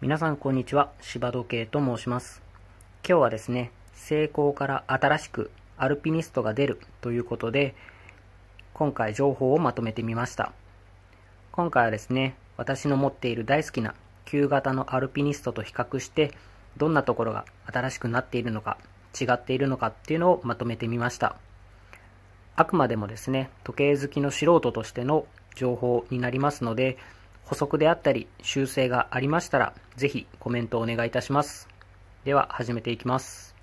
皆さんこんにちは。柴時計と申します。今日はですね成功から新しくアルピニストが出るということで今回情報をまとめてみました。今回はですね私の持っている大好きな旧型のアルピニストと比較してどんなところが新しくなっているのか違っているのかっていうのをまとめてみました。あくまでもですね時計好きの素人としての情報になりますので補足であったり修正がありましたら、ぜひコメントをお願いいたします。では始めていきます。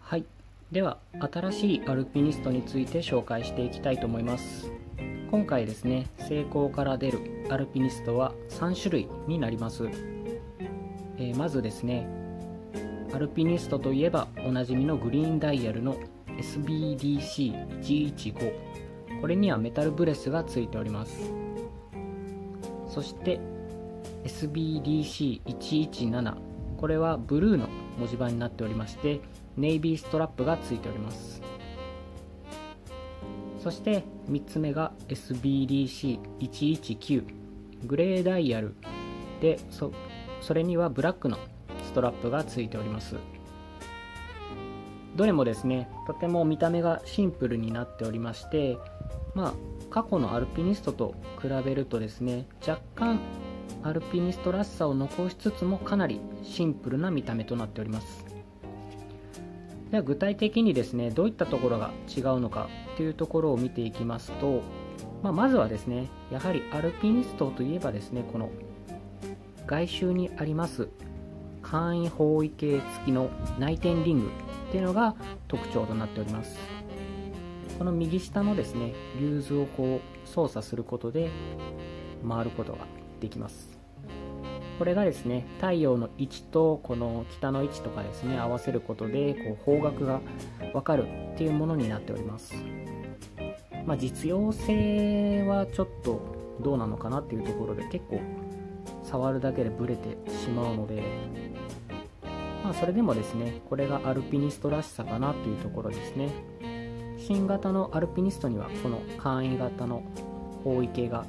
はい。では、新しいアルピニストについて紹介していきたいと思います。今回ですね、成功から出るアルピニストは3種類になります。えー、まずですね、アルピニストといえばおなじみのグリーンダイヤルの SBDC115 これにはメタルブレスがついております。そして SBDC117 これはブルーの文字盤になっておりましてネイビーストラップがついております。そして3つ目が SBDC119 グレーダイヤルでそそれにはブラックのトラップがついております。どれもですねとても見た目がシンプルになっておりましてまあ過去のアルピニストと比べるとですね若干アルピニストらしさを残しつつもかなりシンプルな見た目となっております。では具体的にですねどういったところが違うのかというところを見ていきますと、まあ、まずはですねやはりアルピニストといえばですねこの外周にあります簡易方位系付きの内転リングっていうのが特徴となっております。この右下のですねリューズをこう操作することで回ることができます。これがですね太陽の位置とこの北の位置とかですね合わせることでこう方角が分かるっていうものになっております。まあ、実用性はちょっとどうなのかなっていうところで結構触るだけでブレてしまうのでまあ、それでもですねこれがアルピニストらしさかなというところですね。新型のアルピニストにはこの簡易型の方位系が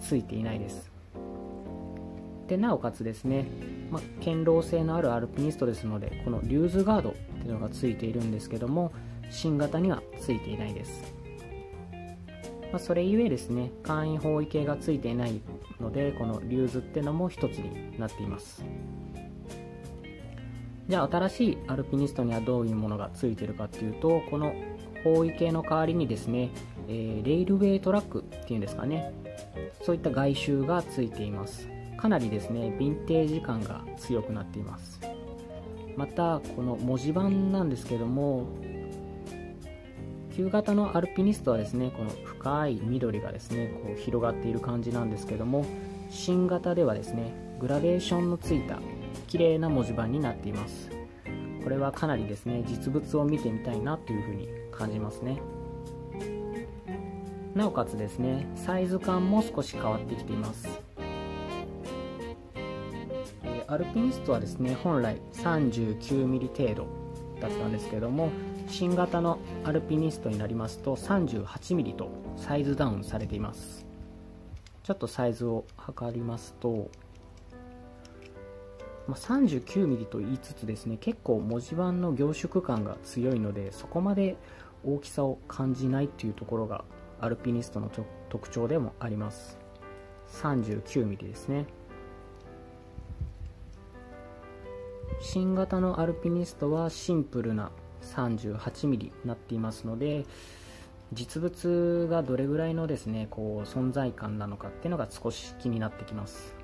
ついていないです。でなおかつですね、まあ、堅牢性のあるアルピニストですのでこのリューズガードっていうのがついているんですけども新型にはついていないです。まあ、それゆえですね簡易方位系がついていないのでこのリューズってのも一つになっています。じゃあ新しいアルピニストにはどういうものがついてるかっていうとこの方位系の代わりにですね、えー、レイルウェイトラックっていうんですかね。そういった外周がついています。かなりですねヴィンテージ感が強くなっています。またこの文字盤なんですけども旧型のアルピニストはですねこの深い緑がですねこう広がっている感じなんですけども新型ではですねグラデーションのついた綺麗な文字盤になっています。これはかなりですね実物を見てみたいなというふうに感じますね。なおかつですねサイズ感も少し変わってきています。アルピニストはですね本来 39mm 程度だったんですけども新型のアルピニストになりますと 38mm とサイズダウンされています。ちょっとサイズを測りますとまあ、39ミリと言いつつですね結構文字盤の凝縮感が強いのでそこまで大きさを感じないっていうところがアルピニストの特徴でもあります。39ミリですね。新型のアルピニストはシンプルな38ミリになっていますので実物がどれぐらいのですねこう存在感なのかっていうのが少し気になってきます。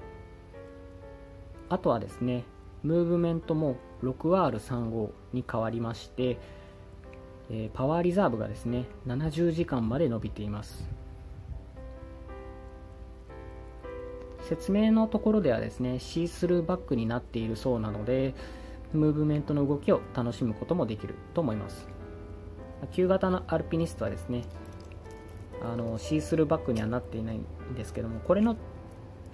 あとはですねムーブメントも 6R35 に変わりまして、え、パワーリザーブがですね70時間まで伸びています。説明のところではですねシースルーバックになっているそうなのでムーブメントの動きを楽しむこともできると思います。旧型のアルピニストはですねあのシースルーバックにはなっていないんですけどもこれの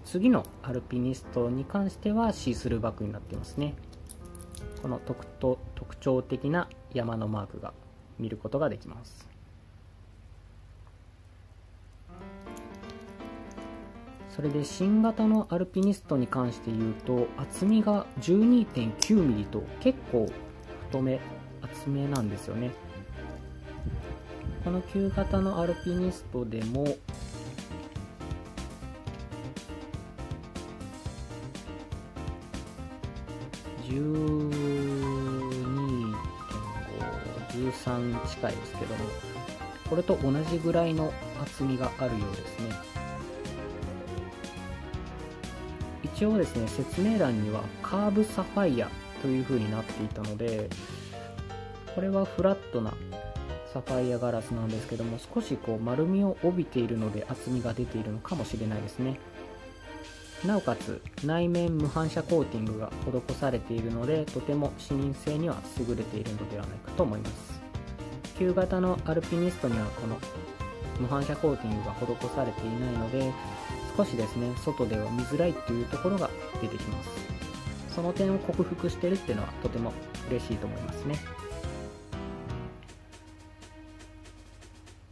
次のアルピニストに関してはシースルーバッグになってますね。この特特徴的な山のマークが見ることができます。それで新型のアルピニストに関して言うと厚みが 12.9mm と結構太め厚めなんですよね。この旧型のアルピニストでも12.513近いですけどもこれと同じぐらいの厚みがあるようですね。一応ですね説明欄にはカーブサファイアという風になっていたのでこれはフラットなサファイアガラスなんですけども少しこう丸みを帯びているので厚みが出ているのかもしれないですね。なおかつ内面無反射コーティングが施されているのでとても視認性には優れているのではないかと思います。旧型のアルピニストにはこの無反射コーティングが施されていないので少しですね外では見づらいというところが出てきます。その点を克服してるっていうのはとても嬉しいと思いますね。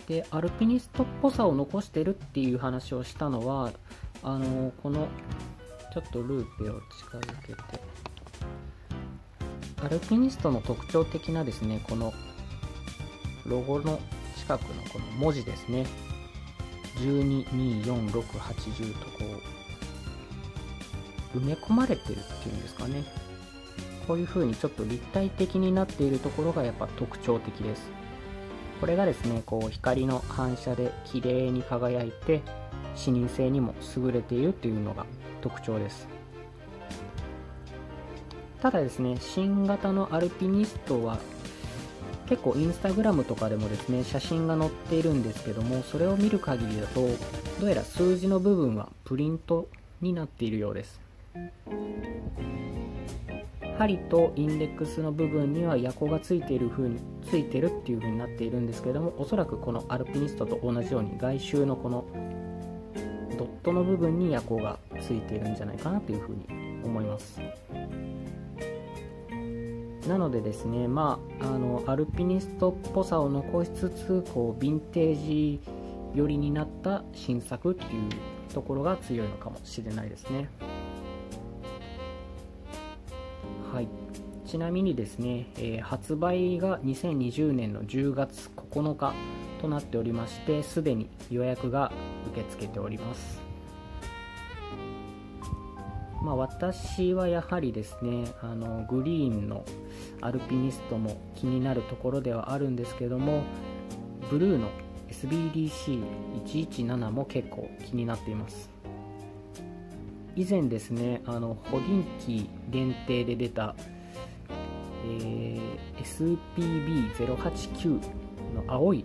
でアルピニストっぽさを残してるっていう話をしたのはあのこのちょっとルーペを近づけてアルピニストの特徴的なですねこのロゴの近くのこの文字ですね。1224680とこう埋め込まれてるっていうんですかね。こういう風にちょっと立体的になっているところがやっぱ特徴的です。これがですねこう光の反射で綺麗に輝いて視認性にも優れているというのが特徴です。ただですね新型のアルピニストは結構インスタグラムとかでもですね写真が載っているんですけどもそれを見る限りだとどうやら数字の部分はプリントになっているようです。針とインデックスの部分にはヤコがついている風についてるっていう風になっているんですけどもおそらくこのアルピニストと同じように外周のこのドットの部分にヤコがついているんじゃないかなという風に思います。なのでですね、まあ、あのアルピニストっぽさを残しつつこうヴィンテージ寄りになった新作っていうところが強いのかもしれないですね。はい。ちなみにですね、えー、発売が2020年の10月9日となっておりましてすでに予約が受け付けております。まあ、私はやはりですねあのグリーンのアルピニストも気になるところではあるんですけどもブルーの SBDC117 も結構気になっています。以前ですねあのホディンキ限定で出た、えー、SPB089 の青い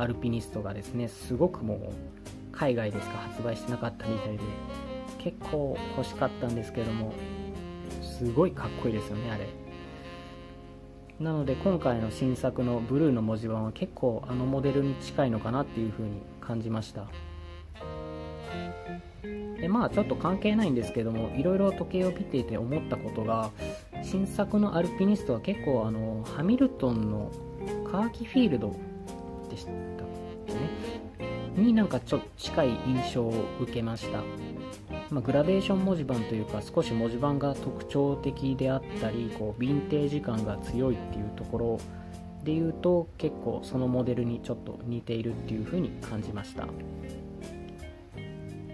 アルピニストがですねすごくもう海外でしか発売してなかったみたいで結構欲しかったんですけどもすごいかっこいいですよねあれ。なので今回の新作のブルーの文字盤は結構あのモデルに近いのかなっていう風に感じました。でまあちょっと関係ないんですけどもいろいろ時計を見ていて思ったことが新作のアルピニストは結構あのハミルトンのカーキフィールドでしたっけね。になんかちょっと近い印象を受けました。まあ、グラデーション文字盤というか少し文字盤が特徴的であったりこうヴィンテージ感が強いっていうところで言うと結構そのモデルにちょっと似ているっていう風に感じました、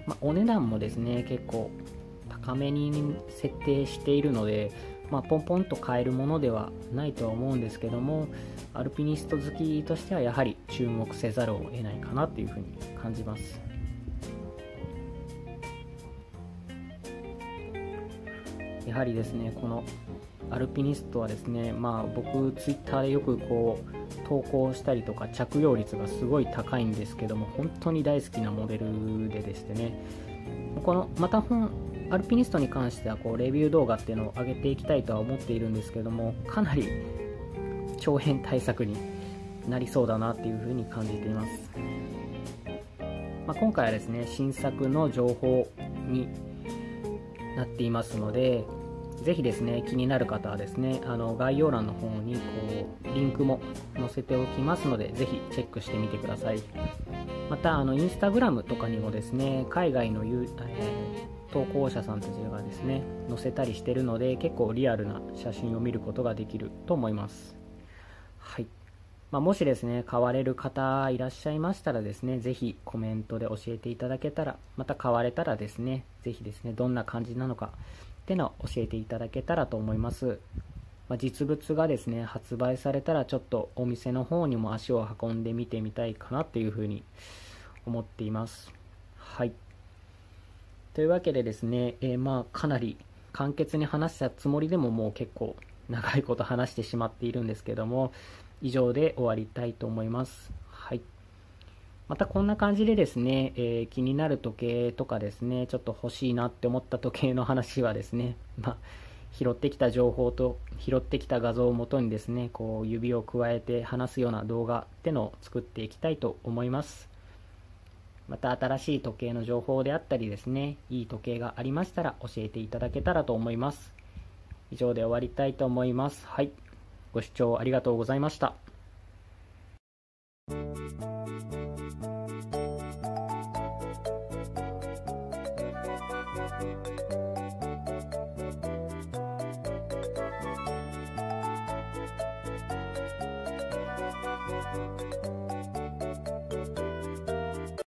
まあ、お値段もですね結構高めに設定しているので、まあ、ポンポンと買えるものではないとは思うんですけどもアルピニスト好きとしてはやはり注目せざるを得ないかなというふうに感じます。やはりですねこのアルピニストはですねまあ僕ツイッターでよくこう投稿したりとか着用率がすごい高いんですけども本当に大好きなモデルででしてね。このまた本アルピニストに関してはこうレビュー動画っていうのを上げていきたいとは思っているんですけどもかなり長編対策になりそうだなっていうふうに感じています、まあ、今回はですね新作の情報になっていますのでぜひですね、気になる方はですね、あの概要欄の方にこうリンクも載せておきますので、ぜひチェックしてみてください。また、あのインスタグラムとかにもですね、海外の、えー、投稿者さんたちがですね、載せたりしてるので、結構リアルな写真を見ることができると思います。はい。まあ、もしですね、買われる方いらっしゃいましたらですね、ぜひコメントで教えていただけたら、また買われたらですね、ぜひですね、どんな感じなのかっていうのを教えていただけたらと思います。まあ、実物がですね、発売されたらちょっとお店の方にも足を運んでみてみたいかなっていうふうに思っています。はい。というわけでですね、えー、まあかなり簡潔に話したつもりでももう結構長いこと話してしまっているんですけども、以上で終わりたいと思います。はい。またこんな感じでですね、えー、気になる時計とかですね、ちょっと欲しいなって思った時計の話はですね、まあ、拾ってきた情報と拾ってきた画像をもとにですね、こう指を加えて話すような動画ってのを作っていきたいと思います。また新しい時計の情報であったりですね、いい時計がありましたら教えていただけたらと思います。以上で終わりたいと思います。はい。ご視聴ありがとうございました。